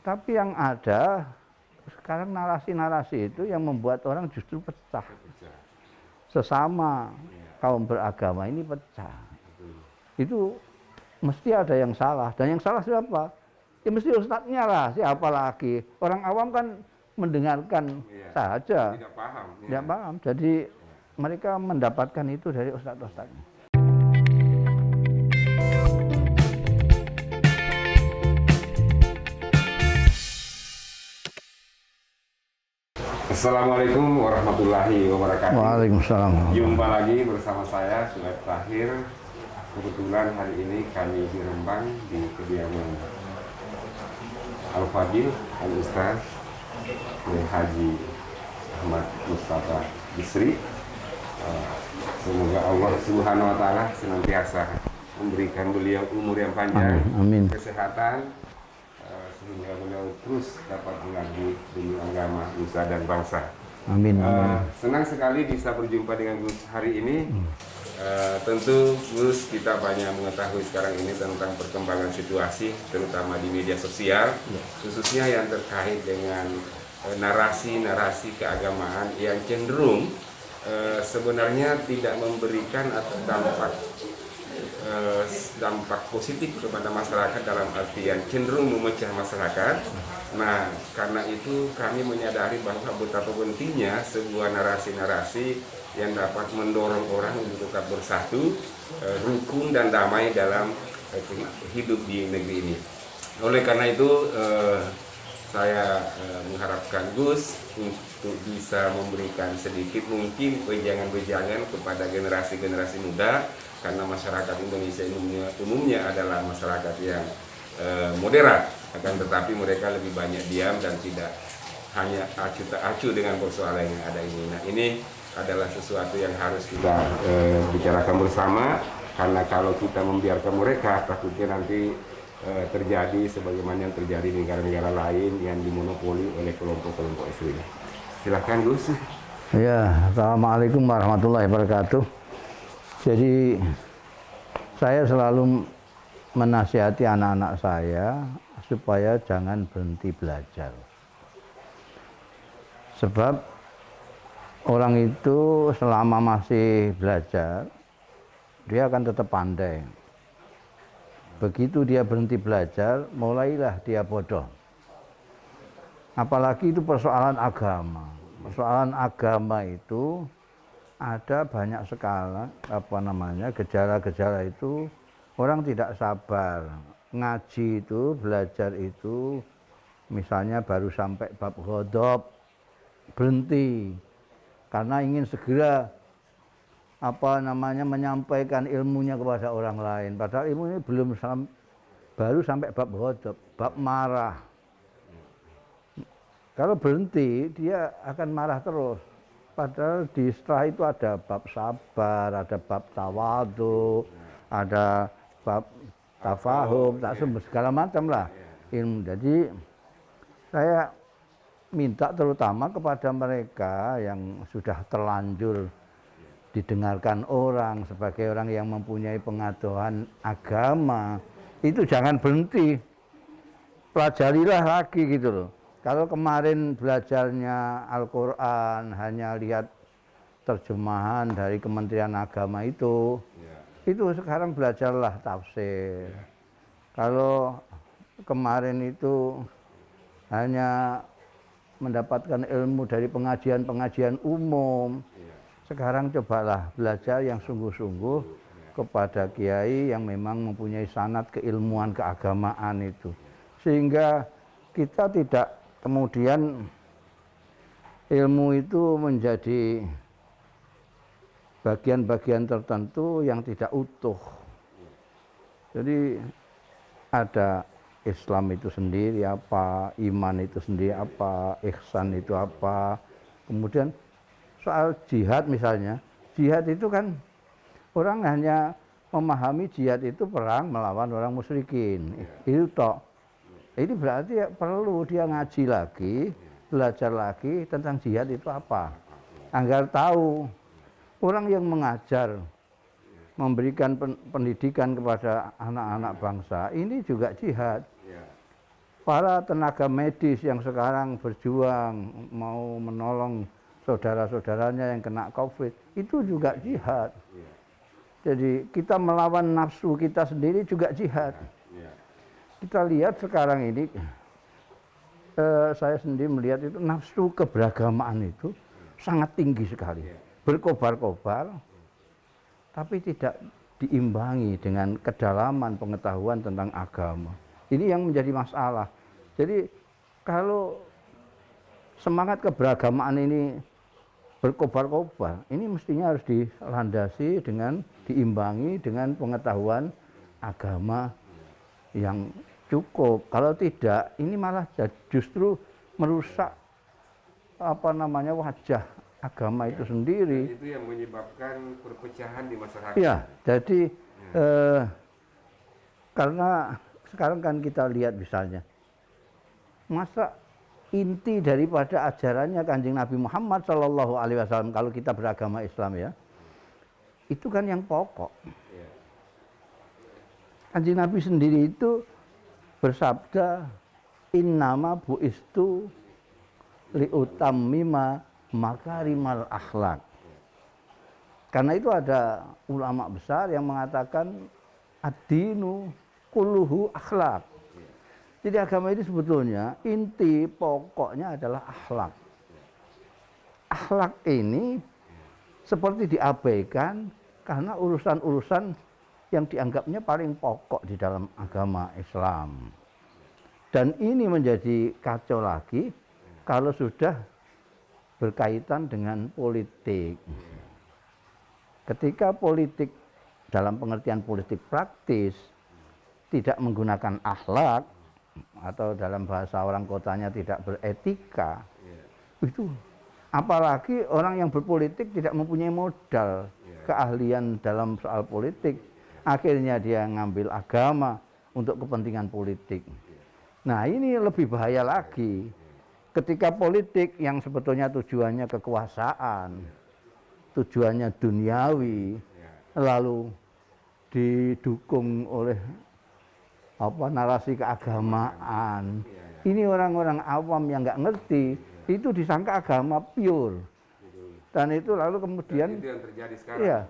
Tapi yang ada sekarang narasi-narasi itu yang membuat orang justru pecah. Sesama kaum beragama ini pecah. Itu mesti ada yang salah. Dan yang salah siapa? Ya mesti ustadznya lah, siapa lagi. Orang awam kan mendengarkan Iya. saja. Tidak paham. ya. Tidak paham. Jadi mereka mendapatkan itu dari ustadz-ustadznya. Assalamualaikum warahmatullahi wabarakatuh. Waalaikumsalam. Jumpa lagi bersama saya Sulet Tahir. Kebetulan hari ini kami di Rembang di kediaman Al Fadil Al Ustaz Haji Ahmad Mustafa Bisri. Eh, Semoga Allah Subhanahu wa taala senantiasa memberikan beliau umur yang panjang, Amin. kesehatan beliau terus dapat mengabdi demi agama, nusa dan bangsa. Amin. Amin. senang sekali bisa berjumpa dengan Gus hari ini. Eh, tentu Gus kita banyak mengetahui sekarang ini tentang perkembangan situasi, terutama di media sosial, khususnya yang terkait dengan eh, narasi-narasi keagamaan yang cenderung eh, sebenarnya tidak memberikan atau dampak eh, dampak positif kepada masyarakat dalam artian cenderung memecah masyarakat. Nah, karena itu kami menyadari bahwa betapa pentingnya sebuah narasi-narasi yang dapat mendorong orang untuk tetap bersatu, eh, rukun dan damai dalam eh, hidup di negeri ini. Oleh karena itu, saya mengharapkan Gus untuk bisa memberikan sedikit mungkin wejangan-wejangan kepada generasi-generasi muda karena masyarakat Indonesia umumnya, umumnya adalah masyarakat yang eh, moderat akan tetapi mereka lebih banyak diam dan tidak hanya acu tak acu dengan persoalan yang ada ini. Nah ini adalah sesuatu yang harus kita eh, bicarakan bersama karena kalau kita membiarkan mereka takutnya nanti eh, terjadi sebagaimana yang terjadi di negara-negara lain yang dimonopoli oleh kelompok-kelompok ekstrim. Silahkan Gus. Ya, Assalamualaikum warahmatullahi wabarakatuh. Jadi saya selalu menasihati anak-anak saya supaya jangan berhenti belajar. Sebab orang itu selama masih belajar, dia akan tetap pandai. Begitu dia berhenti belajar, mulailah dia bodoh. Apalagi itu persoalan agama. Persoalan agama itu ada banyak sekali apa namanya gejala-gejala itu orang tidak sabar. Ngaji itu, belajar itu misalnya baru sampai bab ghadab berhenti karena ingin segera apa namanya menyampaikan ilmunya kepada orang lain padahal ilmu ini belum sam, baru sampai bab ghadab, bab marah. Kalau berhenti dia akan marah terus. Padahal di setelah itu ada bab sabar, ada bab tawadu, ada bab tafahum, tak sembuh segala macam lah ilmu. Jadi saya minta terutama kepada mereka yang sudah terlanjur didengarkan orang sebagai orang yang mempunyai pengetahuan agama itu jangan berhenti pelajarilah lagi gitu loh kalau kemarin belajarnya Al-Quran hanya lihat terjemahan dari Kementerian Agama itu itu sekarang belajarlah tafsir. Kalau kemarin itu hanya mendapatkan ilmu dari pengajian-pengajian umum sekarang cobalah belajar yang sungguh-sungguh kepada kiai yang memang mempunyai sanat keilmuan keagamaan itu. Sehingga kita tidak kemudian ilmu itu menjadi bagian-bagian tertentu yang tidak utuh jadi ada Islam itu sendiri apa, iman itu sendiri apa, ihsan itu apa. Kemudian soal jihad misalnya, jihad itu kan orang hanya memahami jihad itu perang melawan orang musyrikin. Itu tok. Ini berarti ya perlu dia ngaji lagi, belajar lagi tentang jihad itu apa. Agar tahu orang yang mengajar memberikan pen- pendidikan kepada anak-anak bangsa ini juga jihad. para tenaga medis yang sekarang berjuang mau menolong saudara-saudaranya yang kena COVID itu juga jihad. Jadi kita melawan nafsu kita sendiri juga jihad. Kita lihat sekarang ini eh, saya sendiri melihat itu nafsu keberagamaan itu sangat tinggi sekali. Iya. Berkobar-kobar tapi tidak diimbangi dengan kedalaman pengetahuan tentang agama. Ini yang menjadi masalah. Jadi kalau semangat keberagamaan ini berkobar-kobar, ini mestinya harus dilandasi dengan diimbangi dengan pengetahuan agama yang cukup. Kalau tidak, ini malah justru merusak apa namanya wajah agama itu sendiri. Dan itu yang menyebabkan perpecahan di masyarakat. Iya, jadi eh, karena sekarang kan kita lihat misalnya, masa inti daripada ajarannya kanjeng Nabi Muhammad Shallallahu Alaihi Wasallam kalau kita beragama Islam ya, itu kan yang pokok. Iya. Kanjeng Nabi sendiri itu bersabda, Innama buistu liutammima makarimal akhlak. Karena itu ada ulama besar yang mengatakan ad-dinu kulluhu akhlak. Jadi agama ini sebetulnya inti pokoknya adalah akhlak. Akhlak ini seperti diabaikan karena urusan-urusan yang dianggapnya paling pokok di dalam agama Islam. Dan ini menjadi kacau lagi kalau sudah berkaitan dengan politik. Ketika politik dalam pengertian politik praktis tidak menggunakan akhlak atau dalam bahasa orang kotanya tidak beretika, itu apalagi orang yang berpolitik tidak mempunyai modal keahlian dalam soal politik, akhirnya dia ngambil agama untuk kepentingan politik. Nah ini lebih bahaya lagi ketika politik yang sebetulnya tujuannya kekuasaan, tujuannya duniawi, lalu didukung oleh apa narasi keagamaan. Ini orang-orang awam yang nggak ngerti, itu disangka agama pure. Dan itu lalu kemudian itu yang terjadi sekarang. Iya.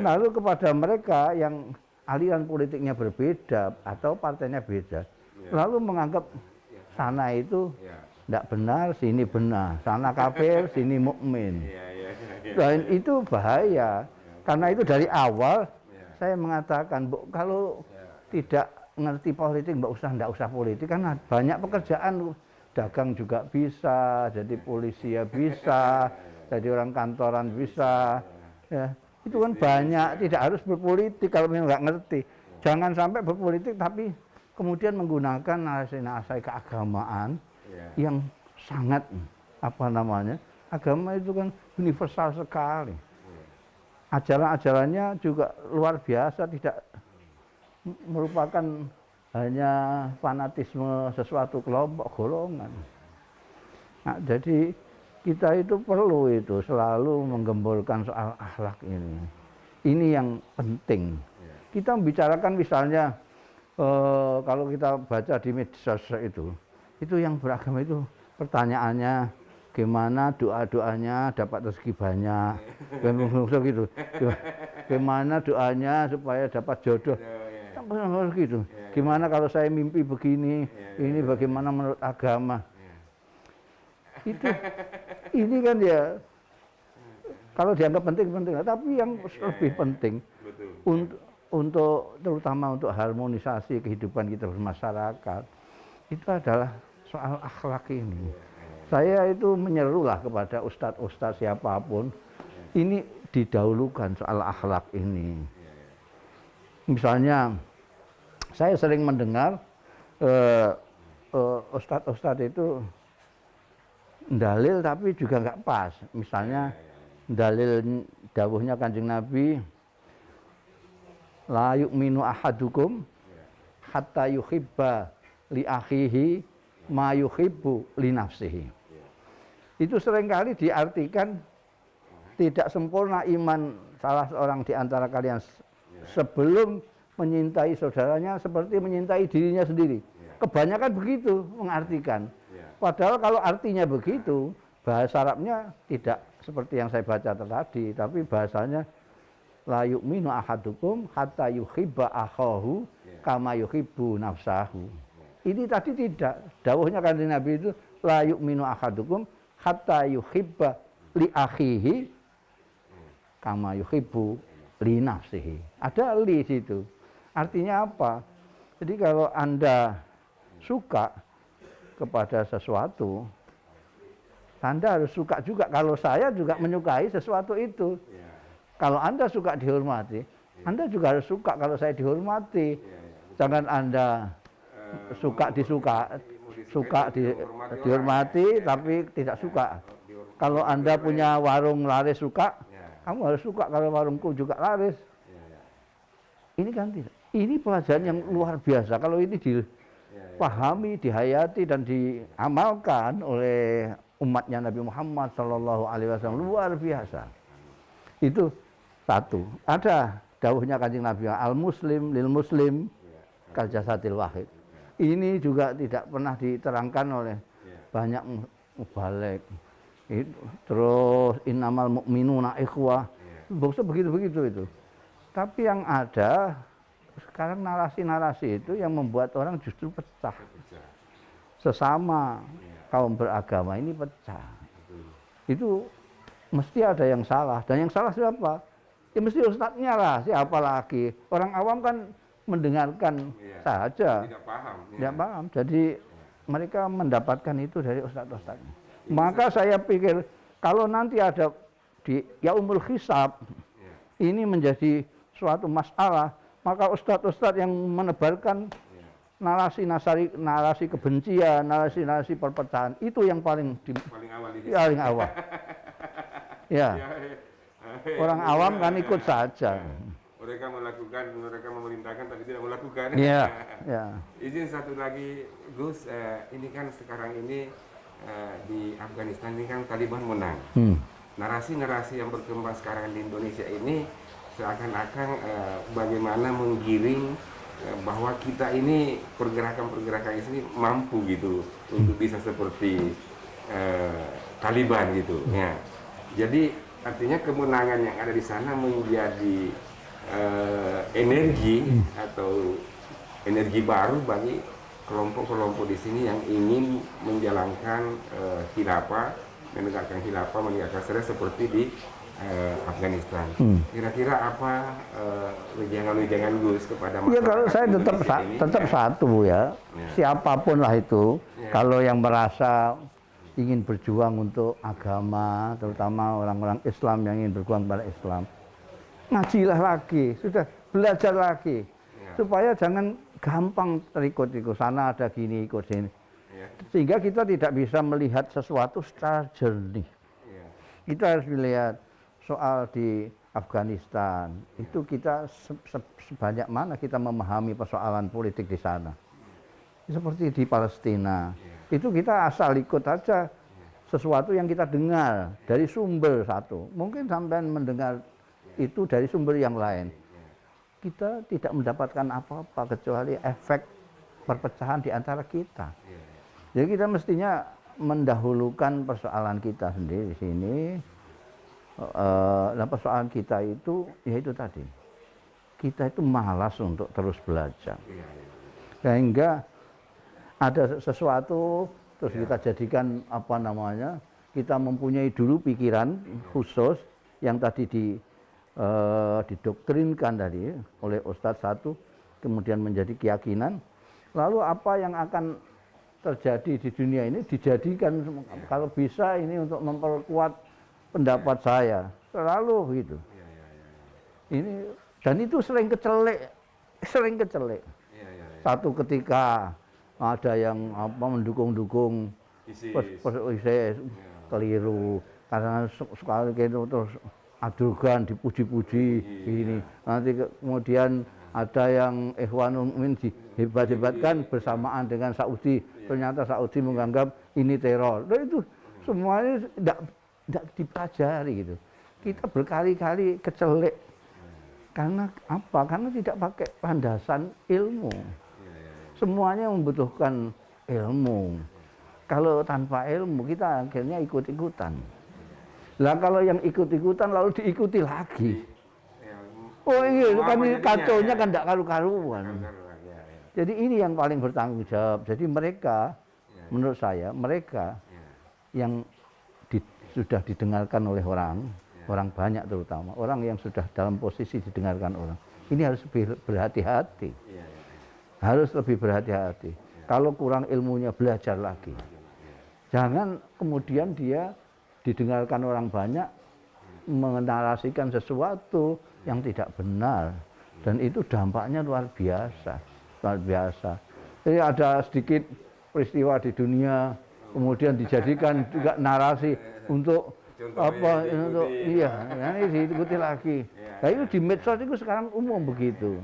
Lalu kepada mereka yang aliran politiknya berbeda atau partainya beda, Iya. lalu menganggap sana itu tidak benar, sini benar. Sana kafir, sini mukmin. Iya, iya, iya. Dan itu bahaya. Karena itu dari awal saya mengatakan, Bu, kalau tidak ngerti politik, mbak usah, enggak usah politik. Karena banyak pekerjaan, dagang juga bisa, jadi polisi ya bisa, jadi orang kantoran bisa. Ya, itu kan banyak, tidak harus berpolitik kalau memang nggak ngerti. Jangan sampai berpolitik tapi kemudian menggunakan narasi-narasi keagamaan Iya. yang sangat apa namanya agama itu kan universal sekali ajaran-ajarannya juga luar biasa tidak merupakan hanya fanatisme sesuatu kelompok golongan nah, jadi kita itu perlu itu selalu menggembolkan soal akhlak ini. Ini yang penting. Kita membicarakan misalnya eh, kalau kita baca di medsos itu itu yang beragama itu pertanyaannya gimana doa-doanya dapat rezeki banyak? Kan gitu. Gimana doanya supaya dapat jodoh? Iya, iya. Kan harus gitu. Gimana kalau saya mimpi begini? Iya, ini bagaimana menurut agama? Itu ini kan ya kalau dianggap penting penting tapi yang lebih penting Betul. untuk untuk terutama untuk harmonisasi kehidupan kita bermasyarakat itu adalah soal akhlak ini. Saya itu menyerulah kepada ustadz-ustadz siapa pun ini didahulukan soal akhlak ini. Misalnya saya sering mendengar eh, eh, ustadz-ustadz itu dalil tapi juga nggak pas. Misalnya dalil dawuhnya kanjeng Nabi la yu'minu ahadukum hatta yuhibba li akhihi ma yuhibbu li nafsihi. Itu sering kali diartikan tidak sempurna iman salah seorang di antara kalian sebelum menyintai saudaranya seperti menyintai dirinya sendiri. Iya. kebanyakan begitu mengartikan. Ya. Padahal kalau artinya begitu, bahasa Arabnya tidak seperti yang saya baca tadi, tapi bahasanya la yu'minu ahadukum hatta yuhibba akhahu Ya. kama yuhibbu nafsahu. Ini tadi tidak. Dawuhnya kan Nabi itu la yu'minu ahadukum hatta yuhibba li akhihi kama yuhibbu li nafsihi. Ada li situ. Artinya apa? Jadi kalau Anda suka kepada sesuatu, Anda harus suka juga. Kalau saya juga menyukai sesuatu itu. Ya. Kalau Anda suka dihormati, Anda juga harus suka kalau saya dihormati. Ya, ya. Jangan Anda Eh, suka disuka, suka di, dihormati Ya. tapi tidak suka. Kalau Anda punya warung laris suka, kamu harus suka kalau warungku juga laris. Ini kan tidak. Ini pelajaran yang luar biasa. Kalau ini ya. Dipahami, dihayati dan diamalkan oleh umatnya Nabi Muhammad Shallallahu Alaihi Wasallam luar biasa. Itu satu. Ada dawuhnya kanjeng Nabi al Muslim lil Muslim kal jasadil wahid. Ini juga tidak pernah diterangkan oleh Ya. banyak mubalik. Itu terus innamal mu'minuna ikhwah. Begitu-begitu itu. Tapi yang ada sekarang narasi-narasi itu yang membuat orang justru pecah. Sesama Ya. kaum beragama ini pecah. Itu mesti ada yang salah. Dan yang salah siapa? Ya mesti ustadznya lah, siapa lagi. Orang awam kan mendengarkan Iya. saja, Tidak paham. ya. tidak paham. Jadi mereka mendapatkan itu dari ustadz-ustadznya. Maka saya pikir kalau nanti ada di yaumul hisab Ya. ini menjadi suatu masalah, maka ustadz-ustadz yang menebarkan Ya. narasi narasi narasi kebencian, narasi narasi perpecahan itu yang paling di, Paling awal di paling awal. ya, Ya, ya. orang awam kan ikut saja. Mereka melakukan, mereka memerintahkan tapi tidak melakukan. Iya, ya. Izin satu lagi, Gus, eh, ini kan sekarang ini eh, di Afghanistan ini kan Taliban menang. Hmm. Narasi-narasi yang berkembang sekarang di Indonesia ini seakan-akan eh, bagaimana menggiring eh, bahwa kita ini pergerakan-pergerakan ini mampu gitu untuk bisa seperti eh, Taliban gitu. Ya. Jadi artinya kemenangan yang ada di sana menjadi eh, energi atau energi baru bagi kelompok-kelompok di sini yang ingin menjalankan eh, khilafah, menegakkan khilafah, menegakkan syariat seperti di eh, Afghanistan. Hmm. Kira-kira apa eh, wejangan-wejangan Gus kepada Ya kalau masyarakat saya tetap sa- ini? tetap Ya. satu ya. Ya. Siapa pun lah itu, Ya. kalau yang merasa ingin berjuang untuk agama, terutama orang-orang Islam yang ingin berjuang pada Islam, ngajilah lagi, sudah belajar lagi, Ya. supaya jangan gampang terikut-ikut sana ada gini ikut sini. Sehingga kita tidak bisa melihat sesuatu secara jernih. Ya. Kita harus melihat soal di Afghanistan itu kita se- se- sebanyak mana kita memahami persoalan politik di sana. Seperti di Palestina, itu kita asal ikut aja sesuatu yang kita dengar dari sumber satu. Mungkin sampai mendengar itu dari sumber yang lain. Kita tidak mendapatkan apa-apa kecuali efek perpecahan di antara kita. Ya. Jadi kita mestinya mendahulukan persoalan kita sendiri di sini. Nah persoalan kita itu ya itu tadi. Kita itu malas untuk terus belajar. Ya. Ya. Sehingga ada sesuatu terus kita jadikan apa namanya? Kita mempunyai dulu pikiran khusus yang tadi di eh, didoktrinkan tadi oleh Ustadz satu kemudian menjadi keyakinan. Lalu apa yang akan terjadi di dunia ini dijadikan kalau bisa ini untuk memperkuat pendapat saya selalu gitu Ya. Ya. Ya. ini dan itu sering kecelek sering kecelek Ya. Ya. Ya. satu ketika ada yang apa mendukung-dukung ISIS. ISIS, keliru karena sekali gitu terus adugan dipuji-puji ini nanti ke- kemudian ada yang Ikhwanul Mukmin dihebat-hebatkan bersamaan dengan Saudi ternyata Saudi menganggap ini teror nah, itu semuanya tidak tidak dipelajari gitu kita berkali-kali kecelek karena apa karena tidak pakai landasan ilmu Ya. Ya. Ya. semuanya membutuhkan ilmu. Kalau tanpa ilmu kita akhirnya ikut-ikutan. Lah kalau yang ikut-ikutan lalu diikuti lagi. Ya, Oh iya, kan kacaunya ya? kan tidak karu-karuan. Ya, ya, Jadi ini yang paling bertanggung jawab. Jadi mereka, ya, menurut saya, mereka ya. yang di- sudah didengarkan oleh orang, Ya. orang banyak terutama, orang yang sudah dalam posisi didengarkan orang, ini harus lebih berhati-hati, Iya, iya, harus lebih berhati-hati. Kalau kurang ilmunya belajar lagi. Jangan kemudian dia didengarkan orang banyak menarasikan sesuatu yang tidak benar dan itu dampaknya luar biasa, luar biasa. Jadi ada sedikit peristiwa di dunia kemudian dijadikan juga narasi untuk Contohnya apa diikuti. untuk iya nah ini diikuti lagi. Iya, Nah itu di medsos itu sekarang umum begitu.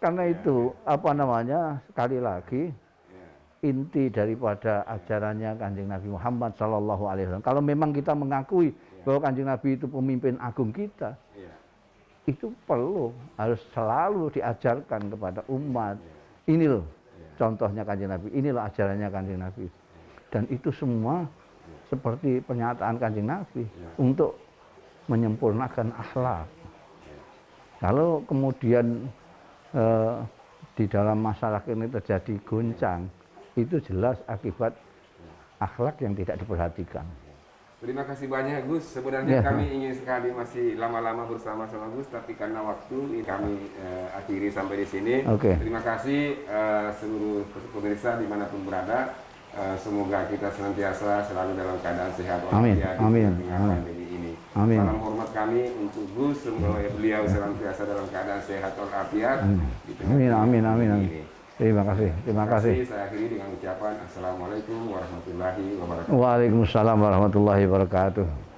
Karena itu apa namanya sekali lagi iya. inti daripada ajarannya kanjeng Nabi Muhammad Sallallahu Alaihi Wasallam. Kalau memang kita mengakui bahwa kanjeng Nabi itu pemimpin agung kita, Iya. Itu perlu harus selalu diajarkan kepada umat. Ini loh contohnya kanjeng Nabi, inilah ajarannya kanjeng Nabi. Dan itu semua seperti pernyataan kanjeng Nabi untuk menyempurnakan akhlak. Kalau kemudian eh, di dalam masyarakat ini terjadi goncang, itu jelas akibat akhlak yang tidak diperhatikan. Terima kasih banyak Gus. Sebenarnya Ya. kami ingin sekali masih lama-lama bersama sama Gus, tapi karena waktu ini kami eh, akhiri sampai di sini. Oke. Terima kasih eh, seluruh pemirsa di mana pun berada. Eh, semoga kita senantiasa selalu dalam keadaan sehat Amin. walafiat di Amin. tengah Amin. pandemi ini. Amin. Salam hormat kami untuk Gus, semoga beliau senantiasa dalam keadaan sehat walafiat di tengah Amin, amin, amin, Terima kasih, terima kasih. Saya akhiri dengan ucapan Assalamualaikum warahmatullahi wabarakatuh. Waalaikumsalam warahmatullahi wabarakatuh.